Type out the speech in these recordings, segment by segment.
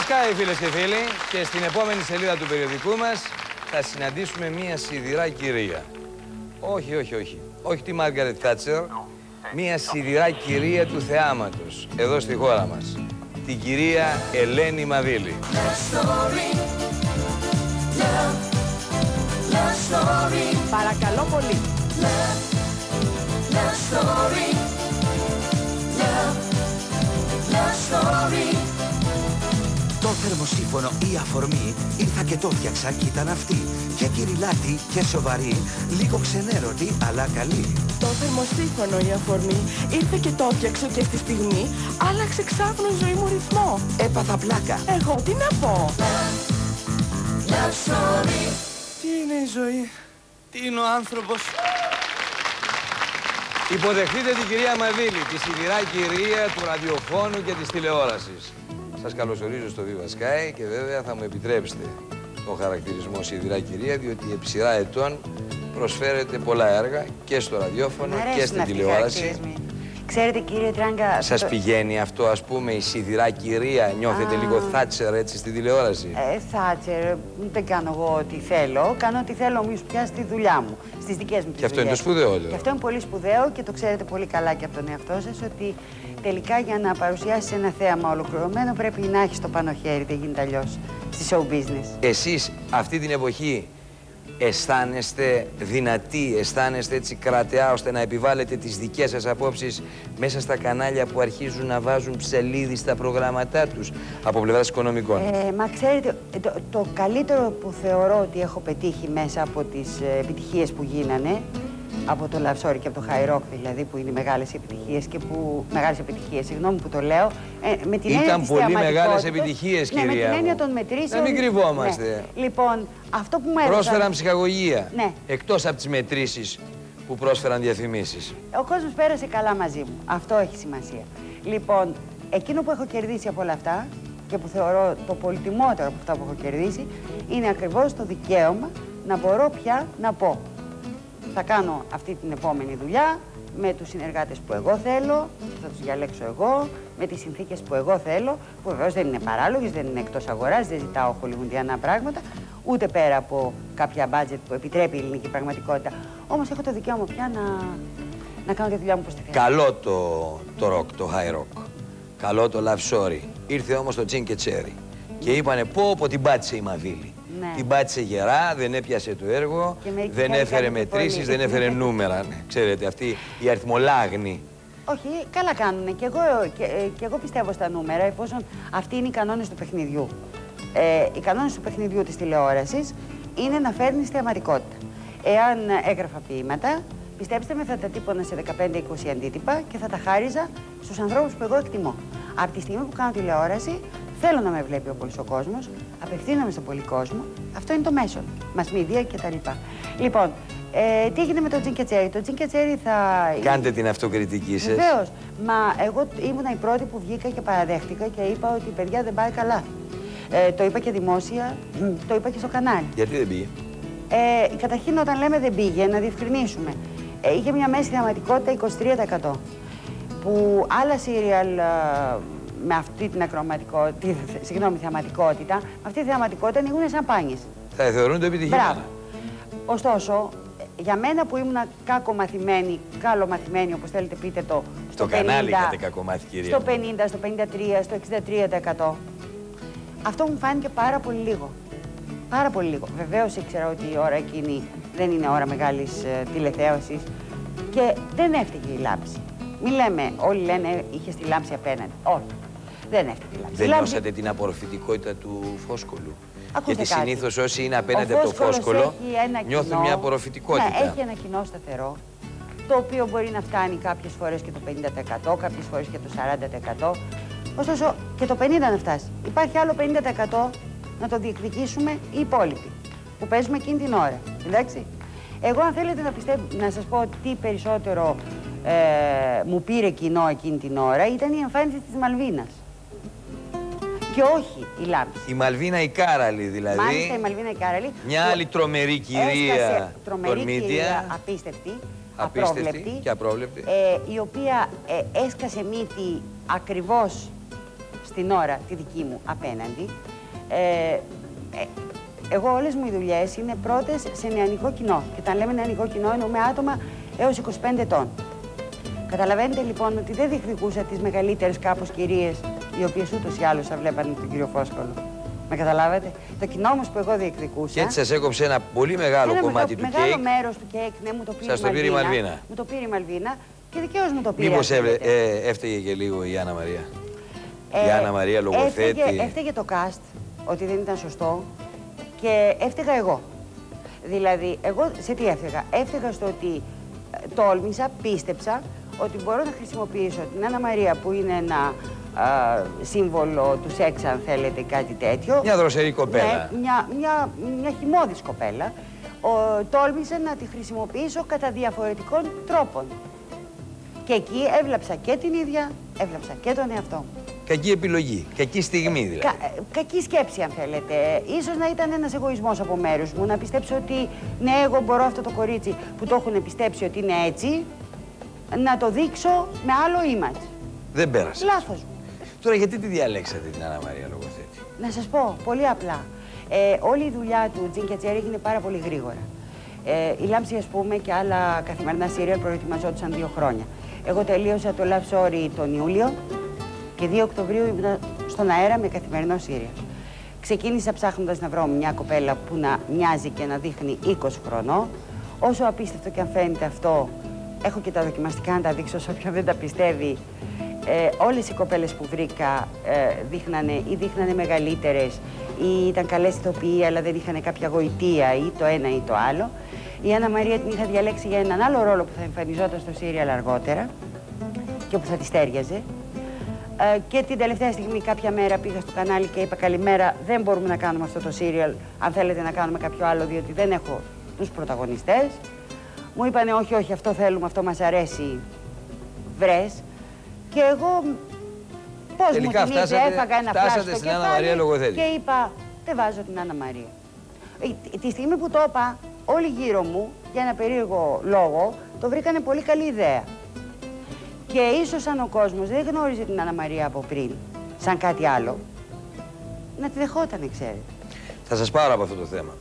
Sky φίλες και φίλοι και στην επόμενη σελίδα του περιοδικού μας θα συναντήσουμε μία σιδηρά κυρία. Όχι, όχι, όχι. Όχι τη Μάργαρετ Θάτσερ, μία σιδηρά κυρία του θεάματος εδώ στη χώρα μας. Την κυρία Ελένη Μαβίλη. Παρακαλώ πολύ. Το θερμοσύφωνο ή αφορμή ήρθα και το φτιάξα κι ήταν αυτή. Και κυριλάτη και σοβαρή, λίγο ξενέρωτη αλλά καλή. Το θερμοσύφωνο η αφορμή ήρθε και το έφτιαξε και στη στιγμή άλλαξε ξάφνου η ζωή μου ρυθμό. Έπαθα πλάκα. Εγώ τι να πω. Τι είναι η ζωή, τι είναι ο άνθρωπος; Υποδεχτείτε την κυρία Μαβίλη, τη σιδηρά κυρία του ραδιοφώνου και της τηλεόρασης. Σας καλωσορίζω στο Viva Sky και βέβαια θα μου επιτρέψετε τον χαρακτηρισμός σιδηρά κυρία, διότι επί σειρά ετών προσφέρετε πολλά έργα και στο ραδιόφωνο Μ' και αρέσουν στην αυτοί οι τηλεόραση. Χαρακτηρισμοί. Ξέρετε κύριε Τράγκα... Σας το- πηγαίνει αυτό ας πούμε η σιδηρά κυρία, νιώθετε Α. λίγο θάτσερ έτσι στην τηλεόραση; Ε, Θάτσερ, δεν κάνω εγώ ό,τι θέλω. Κάνω ό,τι θέλω όμως πια στη δουλειά μου, στις δικές μου τις Και αυτό είναι το δουλειές. σπουδαιότερο. Και αυτό είναι πολύ σπουδαίο και το ξέρετε πολύ καλά και από τον εαυτό σας ότι τελικά για να παρουσιάσεις ένα θέαμα ολοκληρωμένο πρέπει να έχεις το πάνω χέρι, δεν γίνεται αλλιώς στη show business. Εσείς αυτή την εποχή αισθάνεστε δυνατοί, αισθάνεστε έτσι κρατεά ώστε να επιβάλλετε τις δικές σας απόψεις μέσα στα κανάλια που αρχίζουν να βάζουν ψελίδι στα προγράμματά τους από πλευράς οικονομικών; Ε, μα ξέρετε, ε, το, το καλύτερο που θεωρώ ότι έχω πετύχει μέσα από τις ε, επιτυχίες που γίνανε, από το Love Story και από το High Rock δηλαδή, που είναι μεγάλες επιτυχίες και που... Μεγάλες επιτυχίες, συγγνώμη που το λέω. Ε, με την έννοια Ήταν της πολύ θεαματικότητας, μεγάλες επιτυχίες, ναι, κυρία με την έννοια μου. των μετρήσεων. Να μην κρυβόμαστε. Ναι. Λοιπόν, αυτό που μου έδωσαν... Πρόσφεραν ψυχαγωγία, Ναι. εκτός από τις μετρήσεις που πρόσφεραν διαφημίσεις. Ο κόσμος πέρασε καλά μαζί μου. Αυτό έχει σημασία. Λοιπόν, εκείνο που έχω κερδίσει από όλα αυτά και που θεωρώ το πολυτιμότερο από αυτά που έχω κερδίσει είναι ακριβώς το δικαίωμα να μπορώ πια να πω θα κάνω αυτή την επόμενη δουλειά με τους συνεργάτες που εγώ θέλω, θα τους διαλέξω εγώ, με τις συνθήκες που εγώ θέλω, που βεβαίως δεν είναι παράλογες, δεν είναι εκτός αγοράς, δεν ζητάω χολιγουντιανά πράγματα, ούτε πέρα από κάποια budget που επιτρέπει η ελληνική πραγματικότητα. Όμως έχω το δικαίωμα πια να, να κάνω τη δουλειά μου όπως τη θέλω. Καλό το, το rock, το high rock. Καλό το love story. Ήρθε όμως το Τζιν και Τσέρι. Και είπανε πω πω την πάτησε η Μαβίλη. Ναι. Την πάτησε γερά, δεν έπιασε το έργο, Και μερικοί δεν χάρηκαν έφερε και μετρήσεις, πολύ. δεν έφερε νούμερα. Ναι, Ξέρετε, αυτή η αριθμολάγνη. Όχι, καλά κάνουν. Και εγώ, και, ε, και εγώ πιστεύω στα νούμερα, εφόσον αυτοί είναι οι κανόνες του παιχνιδιού. Ε, οι κανόνες του παιχνιδιού της τηλεόρασης είναι να φέρνεις θεαματικότητα. Εάν έγραφα ποίηματα, πιστέψτε με, θα τα τύπωνα σε 15-20 αντίτυπα και θα τα χάριζα στους ανθρώπους που εγώ εκτιμώ. Από τη στιγμή που κάνω τηλεόραση, θέλω να με βλέπει ο πολύς ο κόσμος, απευθύνομαι στον πολύ κόσμο. Αυτό είναι το μέσον, mass media κτλ. Λοιπόν, ε, τι έγινε με το Τζιν και Τσέρι. Το Τζιν και Τσέρι θα... Κάντε την αυτοκριτική σας. Βεβαίως. Μα εγώ ήμουνα η πρώτη που βγήκα και παραδέχτηκα και είπα ότι παιδιά δεν πάει καλά. Ε, το είπα και δημόσια, το είπα και στο κανάλι. Γιατί δεν πήγε; Ε, καταρχήν, όταν λέμε δεν πήγε, να διευκρινίσουμε. Ε, είχε μια μέση θεαματικότητα 23%. Που άλλα σύριαλ ε, με αυτή την ακροματικότητα, συγγνώμη, θεαματικότητα, με αυτή τη θεαματικότητα ανοίγουν σαμπάνιες. Θα θεωρούνται επιτυχημένα. Μπράβο. Ωστόσο, για μένα που ήμουν κακομαθημένη, καλομαθημένη, όπως θέλετε πείτε το, Στο κανάλι είχατε κακομάθει, κυρία Στο μου. 50, στο 53, στο 63%. Αυτό μου φάνηκε πάρα πολύ λίγο. Πάρα πολύ λίγο. Βεβαίως ήξερα ότι η ώρα εκείνη δεν είναι ώρα μεγάλης ε, τηλεθέωση και δεν έφταιγε η λάμψη. Μην λέμε, όλοι λένε είχε τη λάμψη απέναντι. Όχι. Δεν έφταιγε η λάμψη. Δεν Η λάμψη- νιώσατε την απορροφητικότητα του φόσκολου; Ακούστε Γιατί κάτι. συνήθως όσοι είναι απέναντι Ο από το φόσκολος φόσκολο έχει ένα νιώθουν κοινό- μια απορροφητικότητα. Ναι, έχει ένα κοινό σταθερό, το οποίο μπορεί να φτάνει κάποιες φορές και το 50%, κάποιες φορές και το 40%. Ωστόσο και το 50% να φτάσει. Υπάρχει άλλο 50% να το διεκδικήσουμε οι υπόλοιποι, που παίζουμε εκείνη την ώρα. Εντάξει; Εγώ αν θέλετε να, πιστεύω, να σας πω τι περισσότερο ε, μου πήρε κοινό εκείνη την ώρα, ήταν η εμφάνιση της Μαλβίνας. Και όχι η λάμψη. Η Μαλβίνα η Κάραλη δηλαδή. Μάλιστα η Μαλβίνα η Κάραλη. Μια που άλλη τρομερή κυρία έσκασε τρομερή των media. κυρία, απίστευτη, Απίστευτη απρόβλεπτη, και απρόβλεπτη. ε, η οποία ε, έσκασε μύτη ακριβώς στην ώρα τη δική μου απέναντι. Ε, ε, εγώ όλες μου οι δουλειές είναι πρώτες σε νεανικό κοινό. Και όταν λέμε νεανικό κοινό εννοούμε άτομα έως 25 ετών. Καταλαβαίνετε λοιπόν ότι δεν διεκδικούσα τις μεγαλύτερες κάπως κυρίες, οι οποίες ούτως ή άλλως θα βλέπανε τον κύριο Φόσκολο. Με καταλάβατε; Το κοινό όμως που εγώ διεκδικούσα. Και έτσι σας έκοψε ένα πολύ μεγάλο ένα κομμάτι του μεγάλο κέικ. Μεγάλο μέρος του κέικ, ναι, μου το πήρε Σας το πήρε η Μαλβίνα. Μου το πήρε η Μαλβίνα και δικαίως μου το πήρε. Μήπως αν θέλετε. ε, έφταιγε και λίγο η Άννα Μαρία; Ε, η Άννα Μαρία λογοθέτη. Έφταιγε, έφταιγε το cast ότι δεν ήταν σωστό και έφταιγα εγώ. Δηλαδή, εγώ σε τι έφταιγα; Έφταιγα στο ότι ε, τόλμησα, πίστεψα ότι μπορώ να χρησιμοποιήσω την Άννα Μαρία που είναι ένα α, σύμβολο τους σεξ, αν θέλετε, κάτι τέτοιο. Μια δροσερή κοπέλα. Ναι, μια, μια, μια χυμώδης κοπέλα. Ο, τόλμησα να τη χρησιμοποιήσω κατά διαφορετικών τρόπων. Και εκεί έβλαψα και την ίδια, έβλαψα και τον εαυτό μου. Κακή επιλογή. Κακή στιγμή δηλαδή. Κα, ε, κακή σκέψη, αν θέλετε. Ίσως να ήταν ένας εγωισμός από μέρους μου, να πιστέψω ότι ναι, εγώ μπορώ αυτό το κορίτσι που το έχουν πιστέψει ότι είναι έτσι, να το δείξω με άλλο image. Δεν πέρασε. Λάθος μου. Τώρα γιατί τη διαλέξατε την Άννα Μαρία λογοθέτη. Να σας πω, πολύ απλά. Ε, όλη η δουλειά του Τζιν Κατσέρη έγινε πάρα πολύ γρήγορα. Ε, η Λάμψη, ας πούμε, και άλλα καθημερινά σύριαλ προετοιμαζόντουσαν δύο χρόνια. Εγώ τελείωσα το Love Story τον Ιούλιο και 2 Οκτωβρίου ήμουν στον αέρα με καθημερινό σύριαλ. Ξεκίνησα ψάχνοντας να βρω μια κοπέλα που να μοιάζει και να δείχνει 20 χρονών. Όσο απίστευτο και αν φαίνεται αυτό, έχω και τα δοκιμαστικά να τα δείξω σε όποιον δεν τα πιστεύει. Ε, όλες οι κοπέλες που βρήκα ε, δείχνανε ή δείχνανε μεγαλύτερες ή ήταν καλές ηθοποιοί αλλά δεν είχαν κάποια γοητεία ή το ένα ή το άλλο. Η Άννα Μαρία την είχα διαλέξει για έναν άλλο ρόλο που θα εμφανιζόταν στο σύριαλ αργότερα και που θα τη στέριαζε. Ε, και την τελευταία στιγμή κάποια μέρα πήγα στο κανάλι και είπα καλημέρα, δεν μπορούμε να κάνουμε αυτό το σύριαλ, αν θέλετε να κάνουμε κάποιο άλλο, διότι δεν έχω τους πρωταγωνιστές. Μου είπανε όχι, όχι, αυτό θέλουμε, αυτό μας αρέσει, βρες. Και εγώ πώς μου Τελικά την είδε, φτάσατε- έφαγα ένα φτάσατε φλάσ στο στην Άννα κεφάλι Μαρία λογοθέτης. Και είπα, δεν βάζω την Άννα Μαρία. Ε, Τη στιγμή που το είπα, όλοι γύρω μου, για ένα περίεργο λόγο, το βρήκανε πολύ καλή ιδέα. Και ίσως αν ο κόσμος δεν γνώριζε την Άννα Μαρία από πριν, σαν κάτι άλλο, να τη δεχότανε, ξέρετε. Θα σας πάρω από αυτό το θέμα.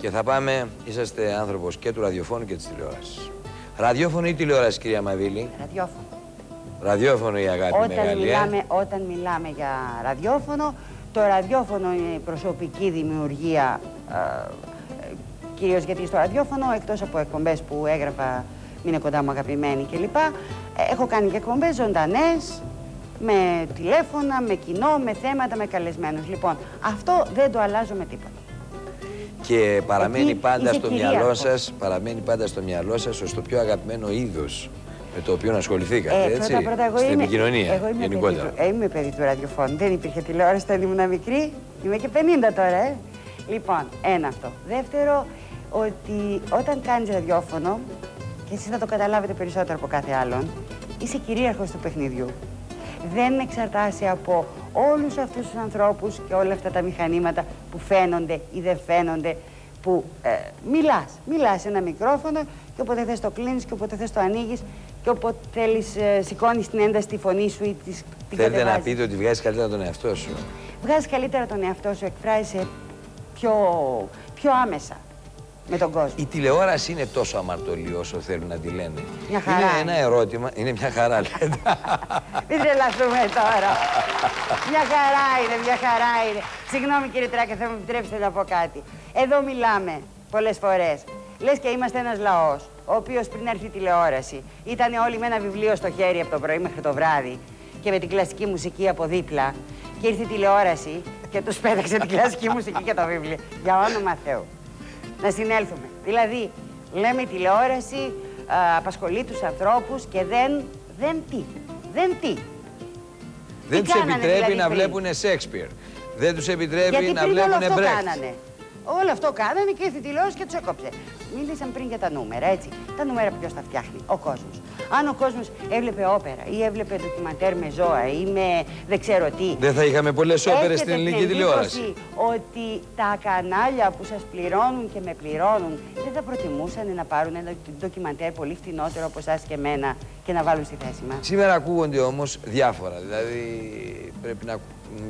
Και θα πάμε, είσαστε άνθρωπος και του ραδιοφώνου και της τηλεόρασης. Ραδιόφωνο ή τηλεόραση, κυρία Μαβίλη. Ραδιόφωνο. Ραδιόφωνο η αγάπη Όταν μεγάλη, ε. μιλάμε, όταν μιλάμε για ραδιόφωνο, το ραδιόφωνο είναι προσωπική δημιουργία, ε, ε, κυρίως γιατί στο ραδιόφωνο, εκτός από εκπομπές που έγραφα, μην είναι κοντά μου αγαπημένη κλπ. ε, έχω κάνει και εκπομπές ζωντανές, με τηλέφωνα, με κοινό, με θέματα, με καλεσμένους. Λοιπόν, αυτό δεν το αλλάζω με τίποτα. Και παραμένει Εκεί πάντα είσαι στο κυρίαρχος. μυαλό σας, παραμένει πάντα στο μυαλό σας ως το πιο αγαπημένο είδος με το οποίο ασχοληθήκατε, έτσι, Ε, πρώτα, πρώτα, εγώ στην είμαι, επικοινωνία εγώ είμαι γενικότερα. Παιδί του, ε, είμαι παιδί του ραδιοφώνου. Δεν υπήρχε τηλεόραση όταν ήμουν μικρή. Είμαι και 50 τώρα, ε. Λοιπόν, ένα αυτό. Δεύτερο, ότι όταν κάνεις ραδιόφωνο, και εσείς θα το καταλάβετε περισσότερο από κάθε άλλον, είσαι κυρίαρχος του παιχνιδιού. Δεν εξαρτάσαι από όλους αυτούς τους ανθρώπους και όλα αυτά τα μηχανήματα που φαίνονται ή δεν φαίνονται, που ε, μιλάς. Μιλάς σε ένα μικρόφωνο και όποτε θες το κλείνεις και όποτε θες το ανοίγεις και όποτε θέλεις ε, σηκώνεις την ένταση στη φωνή σου ή της, την Θέλετε να κατεβάζεις. πείτε ότι βγάζεις καλύτερα τον εαυτό σου. Βγάζεις καλύτερα τον εαυτό σου, εκφράζεσαι πιο, πιο άμεσα με τον κόσμο. Η τηλεόραση είναι τόσο αμαρτωλή όσο θέλουν να τη λένε. Μια χαρά Είναι είναι. ένα ερώτημα, είναι μια χαρά λέτε. Μην τρελαθούμε τώρα. μια χαρά είναι, μια χαρά είναι. Συγγνώμη κύριε Τράκε, θα μου επιτρέψετε να πω κάτι. Εδώ μιλάμε πολλές φορές. Λες και είμαστε ένας λαός, ο οποίος πριν έρθει η τηλεόραση ήταν όλοι με ένα βιβλίο στο χέρι από το πρωί μέχρι το βράδυ και με την κλασική μουσική από δίπλα. Και ήρθε η τηλεόραση και τους πέταξε την κλασική μουσική και το βιβλίο. Για όνομα Θεού. Να συνέλθουμε. Δηλαδή, λέμε η τηλεόραση α, απασχολεί τους ανθρώπους και δεν, δεν τι. Δεν τι. Δεν Τι τους κάνανε επιτρέπει δηλαδή να πριν; βλέπουν Σέξπιρ. Δεν τους επιτρέπει Γιατί να πριν όλο βλέπουν αυτό Μπρέχτ. Κάνανε. Όλο αυτό κάνανε και ήρθε η τηλεόραση και τους έκοψε. Μίλησαν πριν για τα νούμερα, έτσι. Τα νούμερα ποιος τα φτιάχνει, ο κόσμος. Αν ο κόσμος έβλεπε όπερα ή έβλεπε ντοκιμαντέρ με ζώα ή με δεν ξέρω τι. Δεν θα είχαμε πολλές όπερες έχετε στην ελληνική την τηλεόραση. εντύπωση Ότι τα κανάλια που σας πληρώνουν και με πληρώνουν δεν θα προτιμούσαν να πάρουν ένα ντοκιμαντέρ πολύ φτηνότερο από εσάς και εμένα και να βάλουν στη θέση μας; Σήμερα ακούγονται όμως διάφορα. Δηλαδή πρέπει να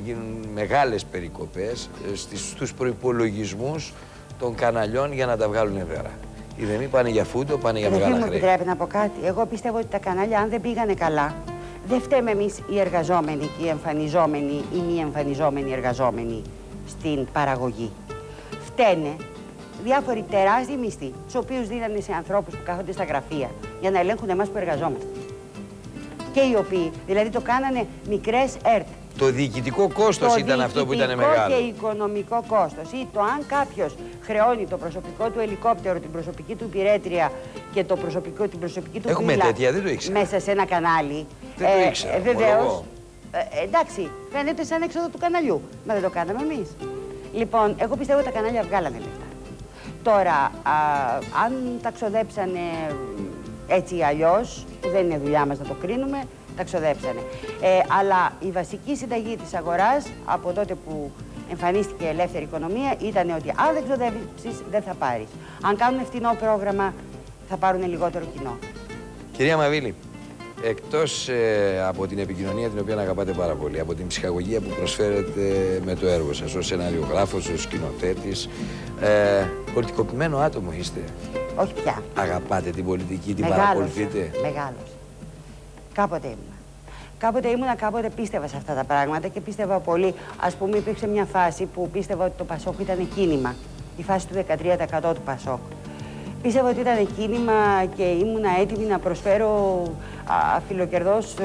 γίνουν μεγάλες περικοπές στους προπολογισμού των καναλιών για να τα βγάλουν βέρα. Οι δεμοί πάνε για φούντο, πάνε για Δεν μεγάλα μου χρέη. επιτρέπει να πω κάτι. Εγώ πιστεύω ότι τα κανάλια, αν δεν πήγανε καλά, δεν φταίμε εμείς οι εργαζόμενοι και οι εμφανιζόμενοι ή μη εμφανιζόμενοι εργαζόμενοι στην παραγωγή. Φταίνε διάφοροι τεράστιοι μισθοί, τους οποίους δίνανε σε ανθρώπους που κάθονται στα γραφεία για να ελέγχουν εμάς που εργαζόμαστε. Και οι οποίοι, δηλαδή το κάνανε μικρές ΕΡΤ. Το διοικητικό κόστος Το ήταν αυτό που ήταν διοικητικό μεγάλο. και οικονομικό κόστος ή το αν κάποιος χρεώνει το προσωπικό του ελικόπτερο, την προσωπική του υπηρέτρια και το προσωπικό, την προσωπική του Έχουμε πύλα τέτοια, δεν το ήξερα. μέσα σε ένα κανάλι. Δεν το ήξερα, Βεβαίως, ομολογώ. ε, εντάξει, φαίνεται σαν έξοδο του καναλιού. Μα δεν το κάναμε εμείς. Λοιπόν, εγώ πιστεύω ότι τα κανάλια βγάλανε λεφτά. Τώρα, α, αν τα ξοδέψανε έτσι ή αλλιώς, που δεν είναι δουλειά μας να το κρίνουμε, τα ξοδέψανε. Ε, αλλά η βασική συνταγή της αγοράς, από τότε που εμφανίστηκε η ελεύθερη οικονομία, ήταν ότι αν δεν ξοδέψεις, δεν θα πάρεις. Αν κάνουν φτηνό πρόγραμμα, θα πάρουν λιγότερο κοινό. Κυρία Μαβίλη, εκτός ε, από την επικοινωνία την οποία αγαπάτε πάρα πολύ, από την ψυχαγωγία που προσφέρετε με το έργο σας ως σεναριογράφος, ως σκηνοθέτης, ε, πολιτικοποιημένο άτομο είστε. Όχι πια. Αγαπάτε την πολιτική, την Μεγάλος. παρακολουθείτε. Μεγάλος. Κάποτε ήμουνα. Κάποτε ήμουνα, κάποτε πίστευα σε αυτά τα πράγματα και πίστευα πολύ. Ας πούμε, υπήρξε μια φάση που πίστευα ότι το Πασόκ ήταν κίνημα. Η φάση του 13% του Πασόκ. Πίστευα ότι ήταν κίνημα και ήμουνα έτοιμη να προσφέρω αφιλοκερδός ε,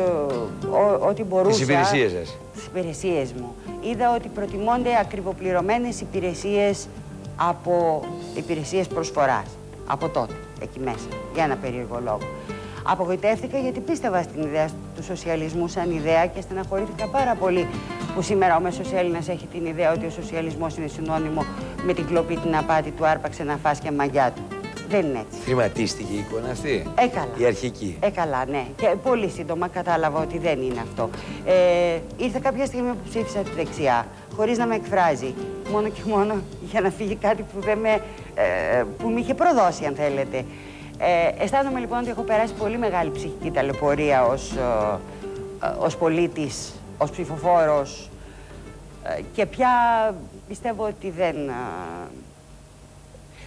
ό- ό,τι μπορούσα. υπηρεσίες σας. Τις υπηρεσίες μου. Είδα ότι προτιμώνται ακριβοπληρωμένες υπηρεσίες από υπηρεσίες προσφοράς. Από τότε, εκεί μέσα, για ένα περίεργο λόγο. Απογοητεύτηκα γιατί πίστευα στην ιδέα του σοσιαλισμού σαν ιδέα και στεναχωρήθηκα πάρα πολύ που σήμερα ο μέσος Έλληνας έχει την ιδέα ότι ο σοσιαλισμός είναι συνώνυμο με την κλοπή, την απάτη του άρπαξε να φας και μαγιά του. Δεν είναι έτσι. Χρηματίστηκε η εικόνα αυτή; Ε, καλά. Η αρχική; Ε, καλά, ναι. Και πολύ σύντομα κατάλαβα ότι δεν είναι αυτό. Ε, ήρθε κάποια στιγμή που ψήφισα τη δεξιά, χωρίς να με εκφράζει. Μόνο και μόνο για να φύγει κάτι που, δεν με, ε, που με είχε προδώσει, αν θέλετε. Ε, αισθάνομαι λοιπόν ότι έχω περάσει πολύ μεγάλη ψυχική ταλαιπωρία ως, ε, ε, ως πολίτης, ως ψηφοφόρος ε, και πια πιστεύω ότι δεν... ε,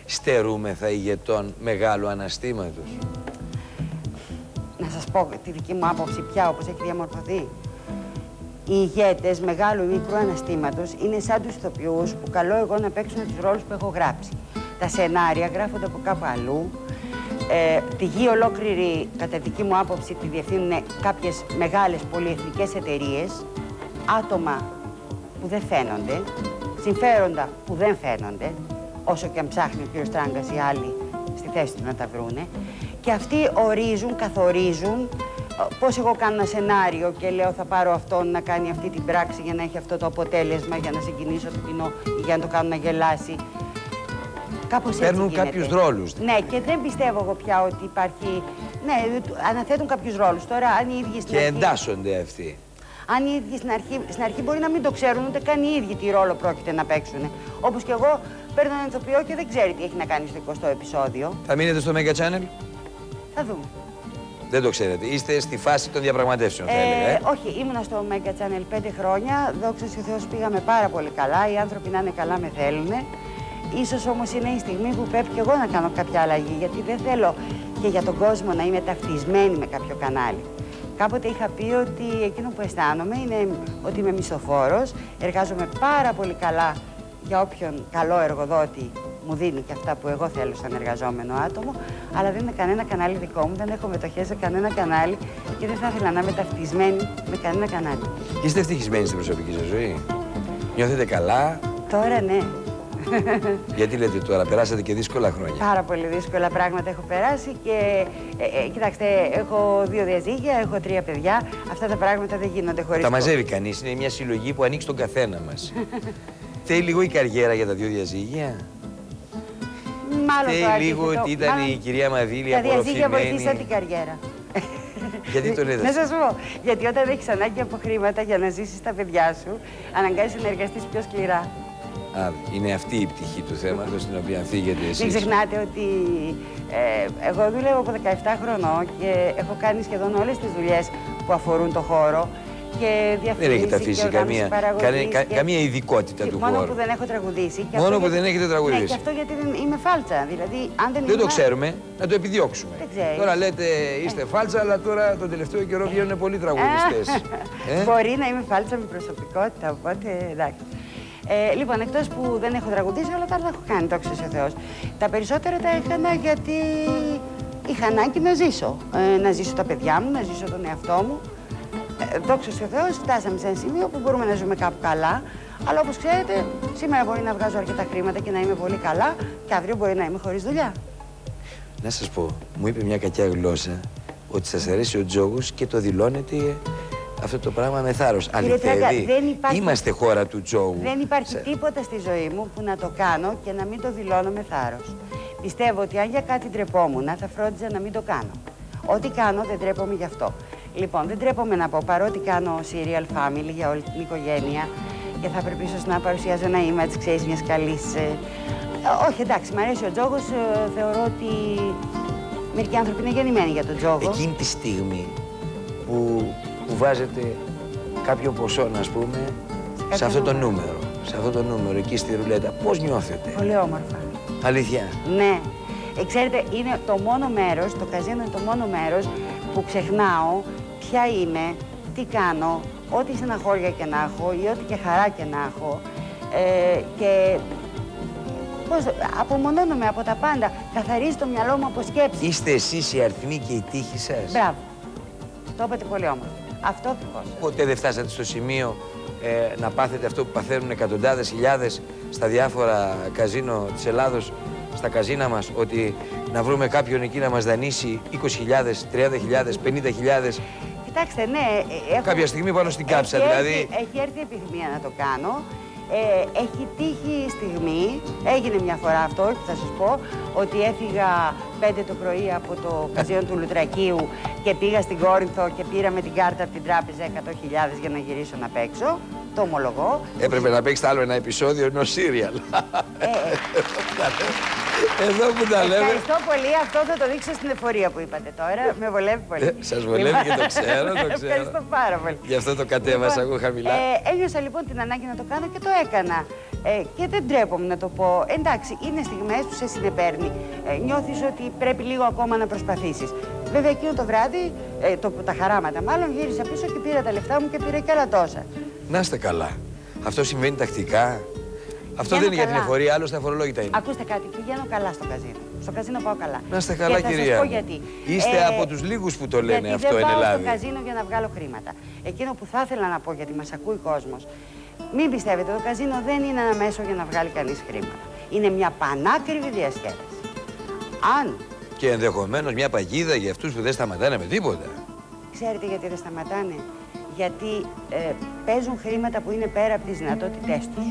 Στερούμεθα ηγετών μεγάλου αναστήματος. να σας πω τη δική μου άποψη πια όπως έχει διαμορφωθεί. Οι ηγέτες μεγάλου ή μικρού αναστήματος είναι σαν τους ηθοποιούς που καλώ εγώ να παίξουν τους ρόλους που έχω γράψει. Τα σενάρια γράφονται από κάπου αλλού. Ε, τη γη ολόκληρη, κατά δική μου άποψη, τη διευθύνουν κάποιες μεγάλες πολυεθνικές εταιρείες, άτομα που δεν φαίνονται, συμφέροντα που δεν φαίνονται, όσο και αν ψάχνει ο κύριος Τράγκας ή άλλοι στη θέση του να τα βρούνε. Και αυτοί ορίζουν, καθορίζουν ε, πώς εγώ κάνω ένα σενάριο και λέω θα πάρω αυτόν να κάνει αυτή την πράξη για να έχει αυτό το αποτέλεσμα, για να συγκινήσω το κοινό ή για να το κάνω να γελάσει. Κάπως έτσι Παίρνουν γίνεται. κάποιους ρόλους. Ναι, και δεν πιστεύω εγώ πια ότι υπάρχει... Ναι, του- αναθέτουν κάποιους ρόλους. Τώρα, αν οι ίδιοι στην Και αρχή... εντάσσονται αυτοί. Αν οι ίδιοι στην αρχή, στην αρχή μπορεί να μην το ξέρουν, ούτε καν οι ίδιοι τι ρόλο πρόκειται να παίξουν. Όπως και εγώ παίρνω έναν ηθοποιό και δεν ξέρει τι έχει να κάνει στο 20ο επεισόδιο. Θα μείνετε στο Mega Channel; Θα δούμε. Δεν το ξέρετε. Είστε στη φάση των διαπραγματεύσεων, θα Ε, έλεγα. Ε. όχι, ήμουνα στο Mega Channel 5 χρόνια. Δόξα τω Θεώ πήγαμε πάρα πολύ καλά. Οι άνθρωποι να είναι καλά με θέλουν. Ίσως όμως είναι η στιγμή που πρέπει και εγώ να κάνω κάποια αλλαγή, γιατί δεν θέλω και για τον κόσμο να είμαι ταυτισμένη με κάποιο κανάλι. Κάποτε είχα πει ότι εκείνο που αισθάνομαι είναι ότι είμαι μισθοφόρος, εργάζομαι πάρα πολύ καλά για όποιον καλό εργοδότη μου δίνει και αυτά που εγώ θέλω σαν εργαζόμενο άτομο, αλλά δεν είναι κανένα κανάλι δικό μου, δεν έχω μετοχές σε κανένα κανάλι και δεν θα ήθελα να είμαι ταυτισμένη με κανένα κανάλι. Είστε ευτυχισμένοι στην προσωπική σας ζωή; Νιώθετε καλά; Τώρα ναι, Γιατί λέτε τώρα, περάσατε και δύσκολα χρόνια. Πάρα πολύ δύσκολα πράγματα έχω περάσει και ε, ε, κοιτάξτε, έχω δύο διαζύγια, έχω τρία παιδιά. Αυτά τα πράγματα δεν γίνονται χωρίς... Τα μαζεύει κανείς. Είναι μια συλλογή που ανοίξει τον καθένα μας. Θέλει λίγο η καριέρα για τα δύο διαζύγια; Μάλλον Θέλει το λίγο αντίθετο. ότι ήταν Μάλλον η κυρία Μαδίλη Τα διαζύγια απορροφημένη; βοηθήσαν την καριέρα. Γιατί τον είδες; Να σας πω. Γιατί όταν έχεις ανάγκη από χρήματα για να ζήσεις τα παιδιά σου, αναγκάζεσαι να εργαστείς πιο σκληρά. Α, είναι αυτή η πτυχή του θέματος την οποία φύγετε εσείς. Μην ξεχνάτε ότι ε, εγώ δούλευα από 17 χρονών και έχω κάνει σχεδόν όλες τις δουλειές που αφορούν το χώρο και Δεν διαφήμιση έχετε και αφήσει οργάνωση καμία, παραγωγής κανέ- κα- και- καμία ειδικότητα και του μόνο χώρου. που δεν έχω τραγουδήσει. και Μόνο αυτό που γιατί- δεν έχετε τραγουδήσει. Ναι, και αυτό γιατί δεν είμαι φάλτσα. Δηλαδή, αν δεν, Δεν το ήμουν- ξέρουμε, να το επιδιώξουμε. Δεν ξέρεις. Τώρα λέτε είστε φάλτσα, αλλά τώρα τον τελευταίο καιρό βγαίνουν πολλοί τραγουδιστές. ε; Μπορεί να είμαι φάλτσα με προσωπικότητα, οπότε εντάξει. Ε, λοιπόν, εκτός που δεν έχω τραγουδήσει, όλα τα άλλα τα έχω κάνει, δόξα τω Θεώ. Τα περισσότερα τα έκανα γιατί είχα ανάγκη να ζήσω. Ε, να ζήσω τα παιδιά μου, να ζήσω τον εαυτό μου. Ε, δόξα τω Θεώ, φτάσαμε σε ένα σημείο που μπορούμε να ζούμε κάπου καλά. Αλλά όπως ξέρετε, σήμερα μπορεί να βγάζω αρκετά χρήματα και να είμαι πολύ καλά, και αύριο μπορεί να είμαι χωρίς δουλειά. Να σας πω, μου είπε μια κακιά γλώσσα ότι σας αρέσει ο τζόγος και το δηλώνετε αυτό το πράγμα με θάρρος. Κύριε Τράγκα, Αληθεύει. δεν υπάρχει- Είμαστε χώρα του τζόγου. Δεν υπάρχει Σε- τίποτα στη ζωή μου που να το κάνω και να μην το δηλώνω με θάρρος. Πιστεύω ότι αν για κάτι ντρεπόμουν, θα φρόντιζα να μην το κάνω. Ό,τι κάνω δεν ντρέπομαι γι' αυτό. Λοιπόν, δεν ντρέπομαι να πω, παρότι κάνω serial family για όλη την οικογένεια και θα πρέπει ίσως να παρουσιάζω ένα image, ξέρεις, μιας καλής... ε, ε, όχι, εντάξει, μου αρέσει ο τζόγος, ε, θεωρώ ότι μερικοί άνθρωποι είναι γεννημένοι για τον τζόγο. Εκείνη τη στιγμή που, που βάζετε κάποιο ποσό, να πούμε, σε κάποιο αυτό το νούμερο. νούμερο. Σε αυτό το νούμερο, εκεί στη ρουλέτα. Πώς νιώθετε; Πολύ όμορφα. Αλήθεια. Ναι. Ε, ξέρετε, είναι το μόνο μέρος, το καζίνο είναι το μόνο μέρος που ξεχνάω ποια είμαι, τι κάνω, ό,τι στεναχώρια και να έχω ή ό,τι και χαρά και να έχω. Ε, και πώς, απομονώνομαι από τα πάντα. Καθαρίζει το μυαλό μου από σκέψη. Είστε εσείς οι αριθμοί και η τύχη σας; Μπράβο. Το είπατε πολύ όμορφα. Αυτό ακριβώς. Ποτέ δεν φτάσατε στο σημείο ε, να πάθετε αυτό που παθαίνουν εκατοντάδες χιλιάδες στα διάφορα καζίνο της Ελλάδος, στα καζίνα μας, ότι να βρούμε κάποιον εκεί να μας δανείσει 20.000, 30.000, 50.000. Κοιτάξτε, ναι. ε, Έχω... Κάποια στιγμή πάνω στην κάψα, Έχει δηλαδή. έρθει- έχει έρθει η επιθυμία να το κάνω. Ε, έχει τύχει η στιγμή, έγινε μια φορά αυτό και θα σας πω, ότι έφυγα 5 το πρωί από το καζίνο του Λουτρακίου και πήγα στην Κόρινθο και πήρα με την κάρτα από την τράπεζα 100.000 για να γυρίσω να παίξω. Το ομολογώ. Έπρεπε να παίξετε άλλο ένα επεισόδιο ενό σύριαλ. Ε, Εδώ που τα λέμε. Ευχαριστώ πολύ. Αυτό θα το δείξω στην εφορία που είπατε τώρα. Με βολεύει πολύ. Ε, σας βολεύει και το ξέρω, το ξέρω. Ευχαριστώ πάρα πολύ. Γι' αυτό το κατέβασα εγώ χαμηλά. Ε, ένιωσα λοιπόν την ανάγκη να το κάνω και το έκανα. Ε, και δεν τρέπομαι να το πω. Εντάξει, είναι στιγμές που σε συνεπέρνει. Ε, νιώθεις ότι πρέπει λίγο ακόμα να προσπαθήσεις. Βέβαια εκείνο το βράδυ, ε, το, τα χαράματα μάλλον, γύρισα πίσω και πήρα τα λεφτά μου και πήρα και άλλα τόσα. Να είστε καλά. Αυτό συμβαίνει τακτικά. Αυτό Πηγαίνω δεν είναι για την καλά. εφορία, άλλο στα φορολόγητα είναι. Ακούστε κάτι, πηγαίνω καλά στο καζίνο. Στο καζίνο πάω καλά. Να είστε καλά, και θα κυρία Σας πω μου. γιατί. Είστε από τους λίγους που το λένε γιατί αυτό δεν εν πάω Ελλάδη. στο καζίνο για να βγάλω χρήματα. Εκείνο που θα ήθελα να πω, γιατί μας ακούει κόσμος, μην πιστεύετε, το καζίνο δεν είναι ένα μέσο για να βγάλει κανείς χρήματα. Είναι μια πανάκριβη διασκέδαση. Αν Και ενδεχομένως μια παγίδα για αυτούς που δεν σταματάνε με τίποτα. ξέρετε γιατί δεν σταματάνε, γιατί ε, παίζουν χρήματα που είναι πέρα από τις δυνατότητές τους.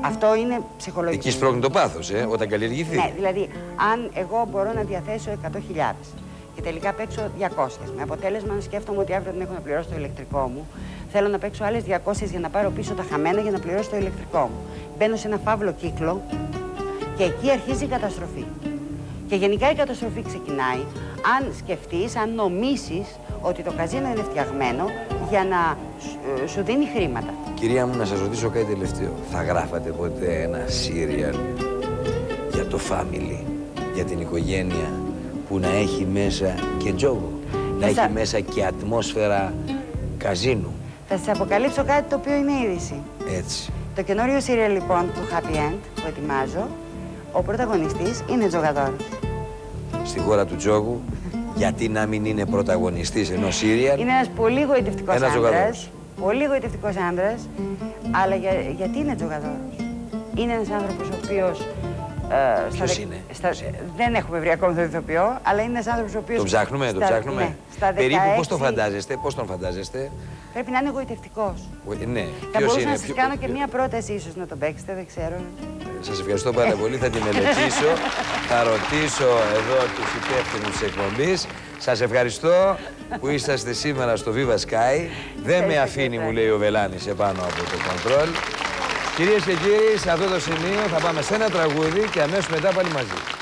Αυτό είναι ψυχολογικό. Εκεί σπρώχνει το πάθος, ε, όταν καλλιεργηθεί. Ναι, δηλαδή, αν εγώ μπορώ να διαθέσω 100.000 και τελικά παίξω 200, με αποτέλεσμα να σκέφτομαι ότι αύριο δεν έχω να πληρώσω το ηλεκτρικό μου, θέλω να παίξω άλλες 200 για να πάρω πίσω τα χαμένα για να πληρώσω το ηλεκτρικό μου. Μπαίνω σε ένα φαύλο κύκλο και εκεί αρχίζει η καταστροφή. Και γενικά η καταστροφή ξεκινάει αν σκεφτείς, αν νομίσεις ότι το καζίνο είναι φτιαγμένο για να σου, ε, σου δίνει χρήματα. Κυρία μου, να σας ρωτήσω κάτι τελευταίο. Θα γράφατε ποτέ ένα σύριαλ για το family, για την οικογένεια, που να έχει μέσα και τζόγο, να Δεν θα- έχει μέσα και ατμόσφαιρα καζίνου; Θα σας αποκαλύψω κάτι το οποίο είναι είδηση. Έτσι. Το καινούριο σύριαλ λοιπόν του Happy End που ετοιμάζω, ο πρωταγωνιστής είναι τζογαδόρος. Στη χώρα του τζόγου, γιατί να μην είναι πρωταγωνιστής ενός σύριαλ. Είναι ένας πολύ γοητευτικός Ένας άντρας. τζογαδόρος. Πολύ γοητευτικός άντρας, αλλά για, γιατί είναι τζογαδόρος; Είναι ένας άνθρωπος ο οποίος... Ε, στα Ποιος δεκ- είναι; Στα, δεν έχουμε βρει ακόμα τον ηθοποιό, αλλά είναι ένας άνθρωπος ο οποίος... Το ψάχνουμε, το στα- ψάχνουμε. Ναι, στα Περίπου πώς το 16 φαντάζεστε, πώς τον φαντάζεστε; Πρέπει να είναι γοητευτικός. Ε, Ναι, Θα ποιος μπορούσα είναι. να σας ποιο- κάνω και μία πρόταση ίσως να τον παίξετε, δεν ξέρω. Σας ευχαριστώ πάρα πολύ, θα τη μελετήσω. θα ρωτήσω εδώ τους υπεύθυνους της εκπομπής. Σας ευχαριστώ που είσαστε σήμερα στο Viva Sky. Δεν με αφήνει, μου λέει ο Βελάνης επάνω από το κοντρόλ. Κυρίες και κύριοι, σε αυτό το σημείο θα πάμε σε ένα τραγούδι και αμέσως μετά πάλι μαζί.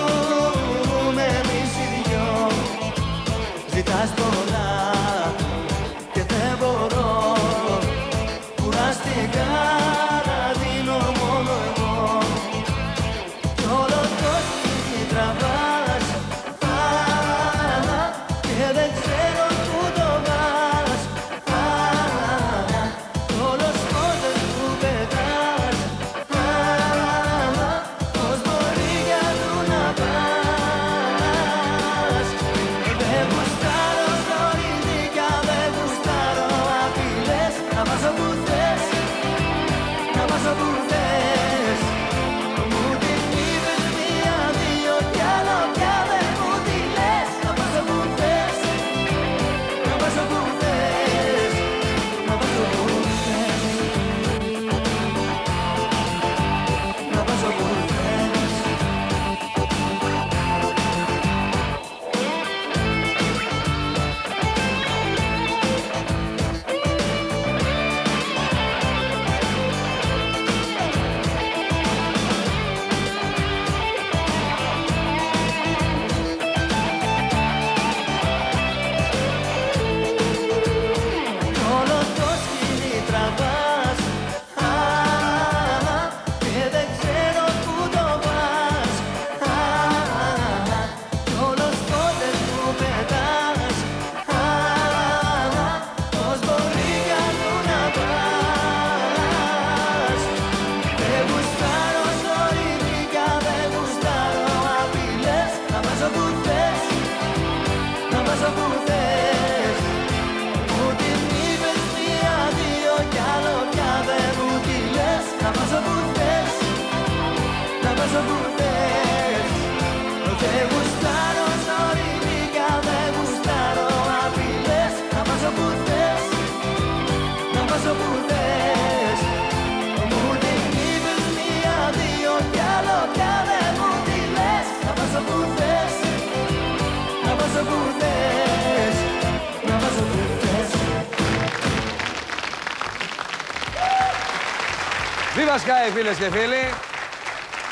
σας φίλε φίλες και φίλοι.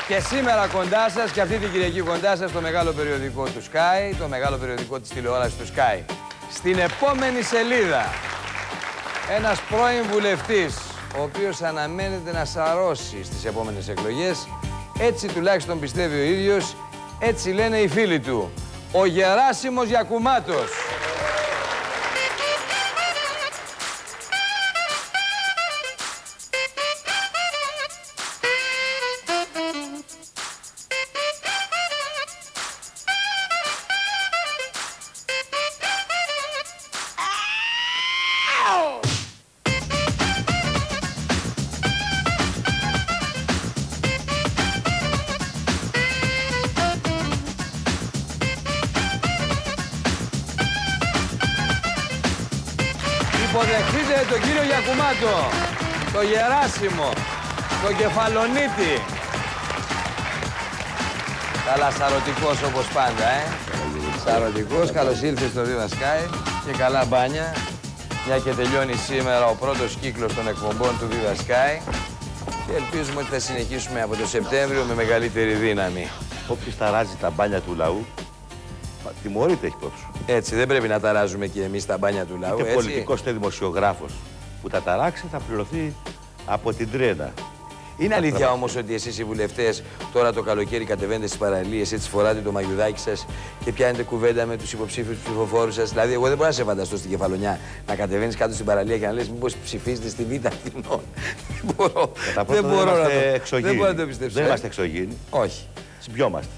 Και σήμερα κοντά σας και αυτή την Κυριακή κοντά σας το μεγάλο περιοδικό του Sky, το μεγάλο περιοδικό της τηλεόρασης του Sky. Στην επόμενη σελίδα, Ένας πρώην βουλευτής, ο οποίος αναμένεται να σαρώσει στις επόμενες εκλογές. έτσι τουλάχιστον πιστεύει ο ίδιος, έτσι λένε οι φίλοι του. Ο Γεράσιμος Γιακουμάτος. Γεράσιμο, το Κεφαλονίτη. Καλά σαρωτικός όπως πάντα, ε. Σαρωτικός, καλώς ήλθες στο Viva Sky και καλά μπάνια. Μια και τελειώνει σήμερα ο πρώτος κύκλος των εκπομπών του Viva Sky και ελπίζουμε ότι θα συνεχίσουμε από το Σεπτέμβριο με μεγαλύτερη δύναμη. Όποιος ταράζει τα μπάνια του λαού, μα, τιμωρείται έχει υπόψη. σου. Έτσι, δεν πρέπει να ταράζουμε και εμείς τα μπάνια του λαού, Είτε έτσι. πολιτικός είτε δημοσιογράφος που τα ταράξει θα πληρωθεί από την τρένα. Είναι αλήθεια όμως ότι εσείς οι βουλευτές τώρα το καλοκαίρι κατεβαίνετε στις παραλίες, έτσι φοράτε το μαγιουδάκι σας και πιάνετε κουβέντα με τους υποψήφιους ψηφοφόρους σας. Δηλαδή, εγώ δεν μπορώ να σε φανταστώ στην κεφαλονιά να κατεβαίνεις κάτω στην παραλία και να λες: Μήπως ψηφίζετε στη Β' Αθηνών. δεν μπορώ. Κατά δεν πρώτον μπορώ να είμαστε το, εξωγήινοι. δεν μπορώ να το πιστέψω. Δεν ε. είμαστε εξωγήινοι. Όχι. Συμπιόμαστε.